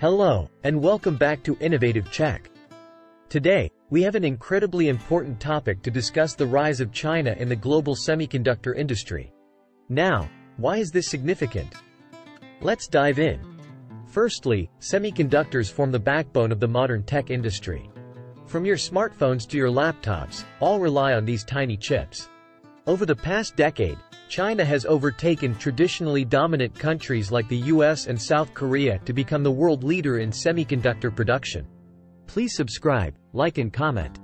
Hello, and welcome back to Innovative Check. Today, we have an incredibly important topic to discuss the rise of China in the global semiconductor industry. Now, why is this significant? Let's dive in. Firstly, semiconductors form the backbone of the modern tech industry. From your smartphones to your laptops, all rely on these tiny chips. Over the past decade, China has overtaken traditionally dominant countries like the US and South Korea to become the world leader in semiconductor production. Please subscribe, like and comment.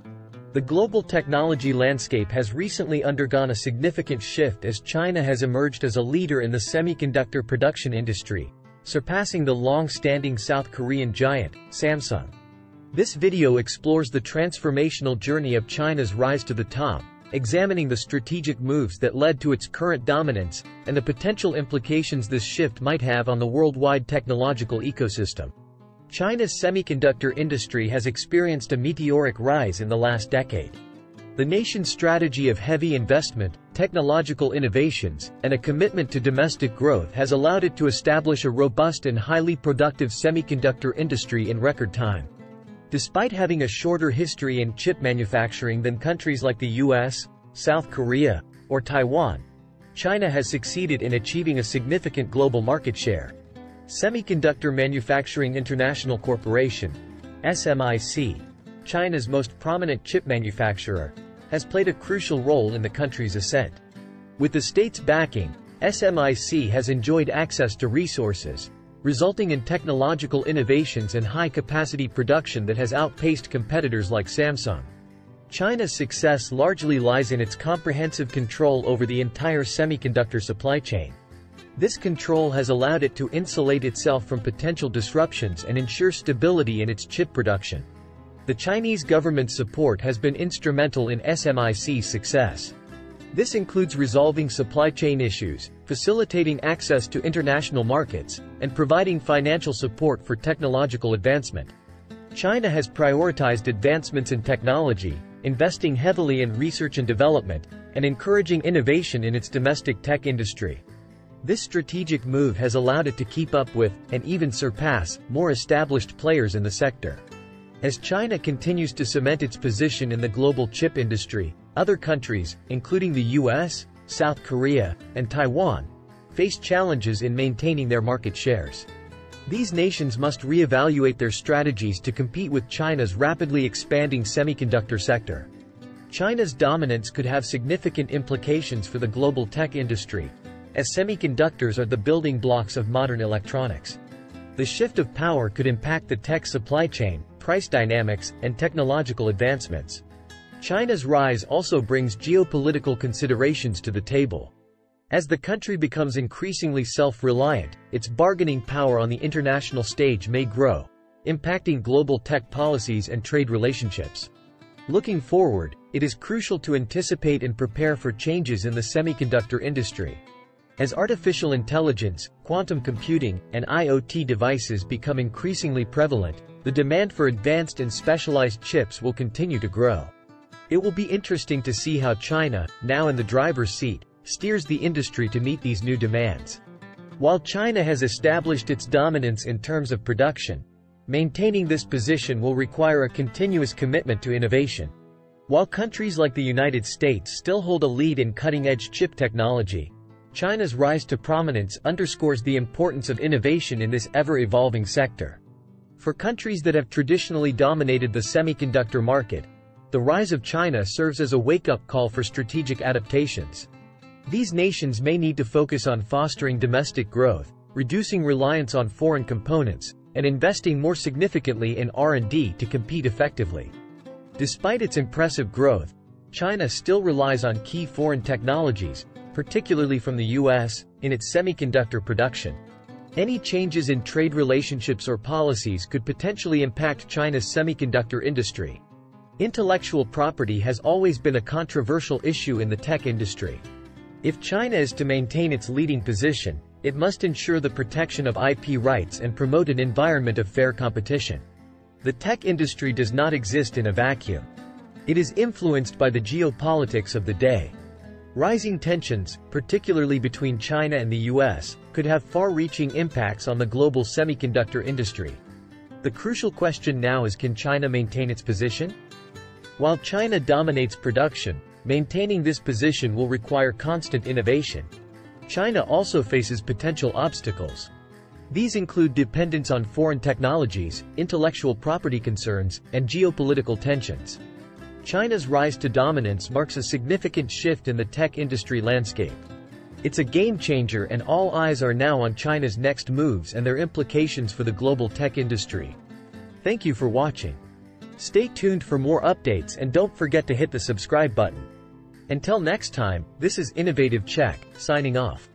The global technology landscape has recently undergone a significant shift as China has emerged as a leader in the semiconductor production industry, surpassing the long-standing South Korean giant, Samsung. This video explores the transformational journey of China's rise to the top, examining the strategic moves that led to its current dominance, and the potential implications this shift might have on the worldwide technological ecosystem. China's semiconductor industry has experienced a meteoric rise in the last decade. The nation's strategy of heavy investment, technological innovations, and a commitment to domestic growth has allowed it to establish a robust and highly productive semiconductor industry in record time. Despite having a shorter history in chip manufacturing than countries like the US, South Korea, or Taiwan, China has succeeded in achieving a significant global market share. Semiconductor Manufacturing International Corporation, SMIC, China's most prominent chip manufacturer, has played a crucial role in the country's ascent. With the state's backing, SMIC has enjoyed access to resources, resulting in technological innovations and high-capacity production that has outpaced competitors like Samsung. China's success largely lies in its comprehensive control over the entire semiconductor supply chain. This control has allowed it to insulate itself from potential disruptions and ensure stability in its chip production. The Chinese government's support has been instrumental in SMIC's success. This includes resolving supply chain issues, facilitating access to international markets, and providing financial support for technological advancement. China has prioritized advancements in technology, investing heavily in research and development, and encouraging innovation in its domestic tech industry. This strategic move has allowed it to keep up with, and even surpass, more established players in the sector. As China continues to cement its position in the global chip industry, other countries, including the US, South Korea, and Taiwan, face challenges in maintaining their market shares. These nations must reevaluate their strategies to compete with China's rapidly expanding semiconductor sector. China's dominance could have significant implications for the global tech industry, as semiconductors are the building blocks of modern electronics. The shift of power could impact the tech supply chain, price dynamics, and technological advancements. China's rise also brings geopolitical considerations to the table. As the country becomes increasingly self-reliant, its bargaining power on the international stage may grow, impacting global tech policies and trade relationships. Looking forward, it is crucial to anticipate and prepare for changes in the semiconductor industry. As artificial intelligence, quantum computing, and IoT devices become increasingly prevalent, the demand for advanced and specialized chips will continue to grow. It will be interesting to see how China, now in the driver's seat, steers the industry to meet these new demands. While China has established its dominance in terms of production, maintaining this position will require a continuous commitment to innovation. While countries like the United States still hold a lead in cutting-edge chip technology, China's rise to prominence underscores the importance of innovation in this ever-evolving sector. For countries that have traditionally dominated the semiconductor market, the rise of China serves as a wake-up call for strategic adaptations. These nations may need to focus on fostering domestic growth, reducing reliance on foreign components, and investing more significantly in R&D to compete effectively. Despite its impressive growth, China still relies on key foreign technologies, particularly from the US, in its semiconductor production. Any changes in trade relationships or policies could potentially impact China's semiconductor industry. Intellectual property has always been a controversial issue in the tech industry. If China is to maintain its leading position, it must ensure the protection of IP rights and promote an environment of fair competition. The tech industry does not exist in a vacuum. It is influenced by the geopolitics of the day. Rising tensions, particularly between China and the US, could have far-reaching impacts on the global semiconductor industry. The crucial question now is can China maintain its position? While China dominates production, maintaining this position will require constant innovation. China also faces potential obstacles. These include dependence on foreign technologies, intellectual property concerns, and geopolitical tensions. China's rise to dominance marks a significant shift in the tech industry landscape. It's a game changer and all eyes are now on China's next moves and their implications for the global tech industry. Thank you for watching. Stay tuned for more updates and don't forget to hit the subscribe button. Until next time, this is Innovative Check, signing off.